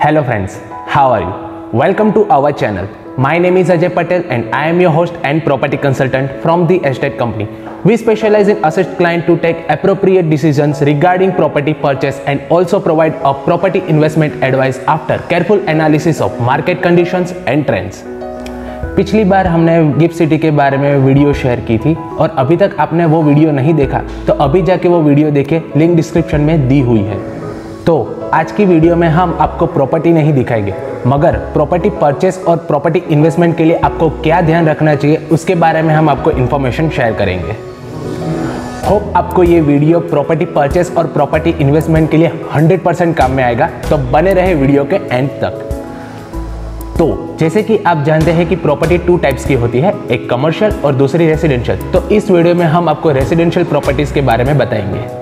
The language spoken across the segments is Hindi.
Hello friends, how are you? Welcome to our channel. My name is Ajay Patel and I am your host and property consultant from the estate company. We specialize in assist client to take appropriate decisions regarding property purchase and also provide a property investment advice after careful analysis of market conditions and trends. पिछली बार हमने गिफ्ट सिटी के बारे में वीडियो शेयर की थी और अभी तक आपने वो वीडियो नहीं देखा तो अभी जाके वो वीडियो देखे लिंक डिस्क्रिप्शन में दी हुई है तो आज की वीडियो में हम आपको प्रॉपर्टी नहीं दिखाएँगे, मगर प्रॉपर्टी परचेस और प्रॉपर्टी इन्वेस्टमेंट के लिए आपको क्या ध्यान रखना चाहिए, उसके बारे में हम आपको इन्फॉर्मेशन शेयर करेंगे। होप आपको ये वीडियो प्रॉपर्टी परचेस और प्रॉपर्टी इन्वेस्टमेंट के लिए 100% काम में आएगा तो बने रहे वीडियो के एंड तक। तो जैसे कि आप जानते हैं कि प्रॉपर्टी टू टाइप्स की होती है, एक कमर्शियल और दूसरी रेसिडेंशियल तो इस वीडियो में हम आपको रेसिडेंशियल प्रॉपर्टीज़ के बारे में बताएँगे।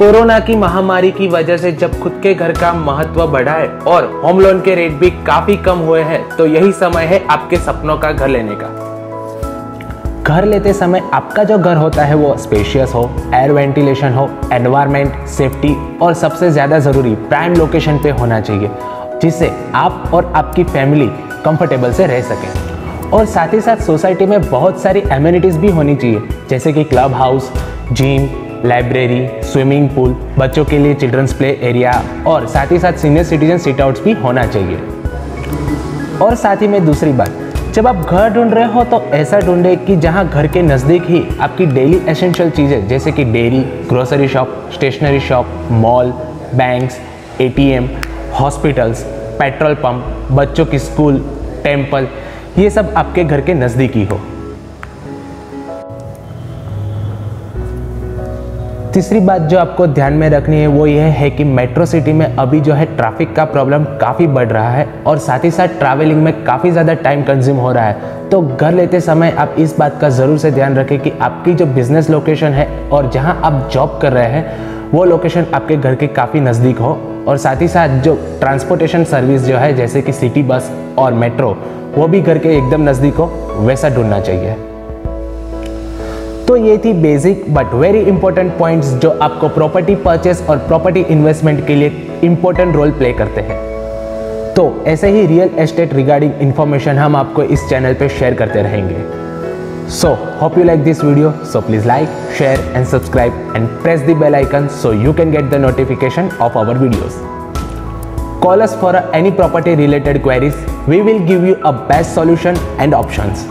कोरोना की महामारी की वजह से जब खुद के घर का महत्व बढ़ा है और होम लोन के रेट भी काफ़ी कम हुए हैं तो यही समय है आपके सपनों का घर लेने का। घर लेते समय आपका जो घर होता है वो स्पेशियस हो एयर वेंटिलेशन हो एनवायरमेंट सेफ्टी और सबसे ज़्यादा ज़रूरी प्राइम लोकेशन पे होना चाहिए, जिससे आप और आपकी फैमिली कंफर्टेबल से रह सकें। और साथ ही साथ सोसाइटी में बहुत सारी एम्यूनिटीज़ भी होनी चाहिए, जैसे कि club house gym library, swimming pool, बच्चों के लिए चिल्ड्रंस प्ले एरिया और साथ ही साथ सीनियर सिटीजन सिट आउट्स भी होना चाहिए। और साथ ही में दूसरी बात, जब आप घर ढूंढ रहे हो तो ऐसा ढूंढे कि जहाँ घर के नज़दीक ही आपकी डेली एसेंशियल चीज़ें, जैसे कि dairy grocery shop stationery shop mall banks ATM hospitals petrol pump बच्चों की स्कूल टेंपल ये सब आपके घर के नज़दीक ही हो। तीसरी बात जो आपको ध्यान में रखनी है, वो यह है कि मेट्रो सिटी में अभी जो है ट्रैफ़िक का प्रॉब्लम काफ़ी बढ़ रहा है और साथ ही साथ ट्रैवलिंग में काफ़ी ज़्यादा टाइम कंज्यूम हो रहा है। तो घर लेते समय आप इस बात का ज़रूर से ध्यान रखें कि आपकी जो बिज़नेस लोकेशन है और जहाँ आप जॉब कर रहे हैं, वो लोकेशन आपके घर के काफ़ी नज़दीक हो। और साथ ही साथ जो ट्रांसपोर्टेशन सर्विस जो है, जैसे कि सिटी बस और मेट्रो वो भी घर के एकदम नज़दीक हो, वैसा ढूंढना चाहिए। तो ये थी basic but very important points जो आपको प्रॉपर्टी परचेस और प्रॉपर्टी इन्वेस्टमेंट के लिए इंपॉर्टेंट रोल प्ले करते हैं तो ऐसे ही रियल एस्टेट रिगार्डिंग इंफॉर्मेशन हम आपको इस चैनल पे शेयर करते रहेंगे so hope you like this video so please like share and subscribe and press the bell icon so you can get the notification of our videos. Call us for any property related queries. We will give you a best solution and options.